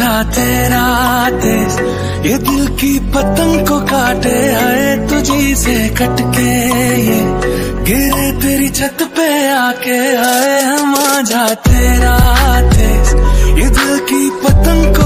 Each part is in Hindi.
जाते तेरा देश ये दिल की पतंग को काटे आए तुझी से कटके, ये गिरे तेरी छत पे आके आए हम आ जाते रात। ये दिल की पतंग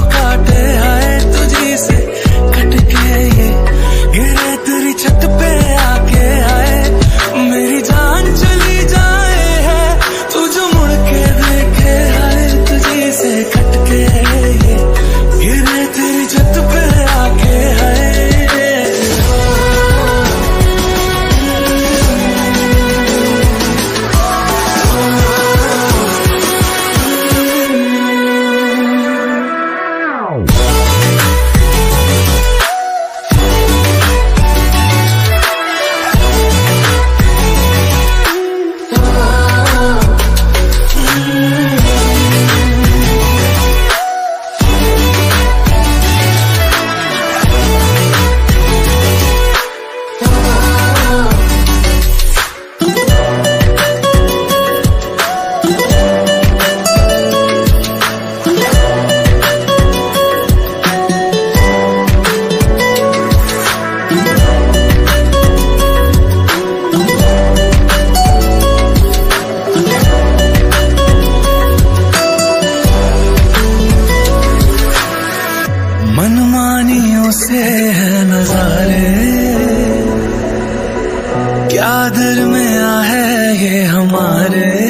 मनमानियों से है नजारे। क्या दर में आ है ये हमारे?